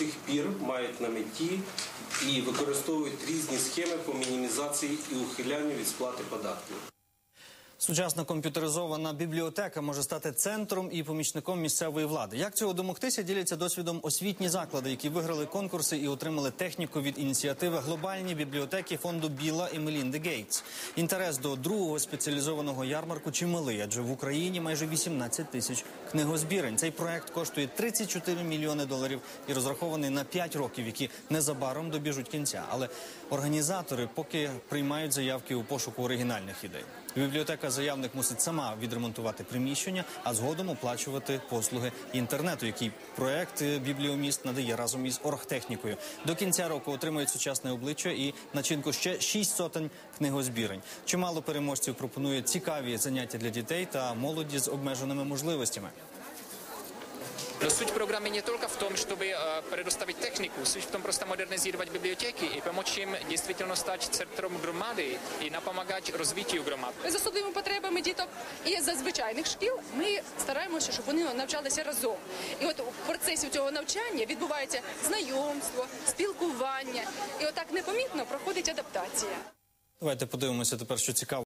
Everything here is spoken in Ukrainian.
сих пір мають на меті і використовують різні схеми по мінімізації і ухилянню від сплати податків. Сучасна комп'ютеризована бібліотека може стати центром і помічником місцевої влади. Як цього домогтися, діляться досвідом освітні заклади, які виграли конкурси і отримали техніку від ініціативи глобальні бібліотеки фонду Біла і Мелінди Гейтс. Інтерес до другого спеціалізованого ярмарку чималий, адже в Україні майже 18 тисяч книгозбірень. Цей проект коштує 34 мільйони доларів і розрахований на 5 років, які незабаром добіжуть кінця. Але організатори поки приймають заявки у пошуку оригінальних ідей. Бібліотека заявник мусить сама відремонтувати приміщення, а згодом оплачувати послуги інтернету, який проект е, бібліоміст надає разом із оргтехнікою. До кінця року отримають сучасне обличчя і начинку ще шість сотень книгозбірень. Чимало переможців пропонує цікаві заняття для дітей та молоді з обмеженими можливостями. Но суть программы не только в том, чтобы э, предоставить технику, суть в том просто модернизировать библиотеки и помочь им действительно стать центром громады и напомагать развитию громад. з особливими потребами діток і за звичайних шкіл ми стараємося, щоб вони навчалися разом. І от у процесі цього навчання відбувається знайомство, спілкування, і отак непомітно проходить адаптація. Давайте подивимося тепер, що цікаво.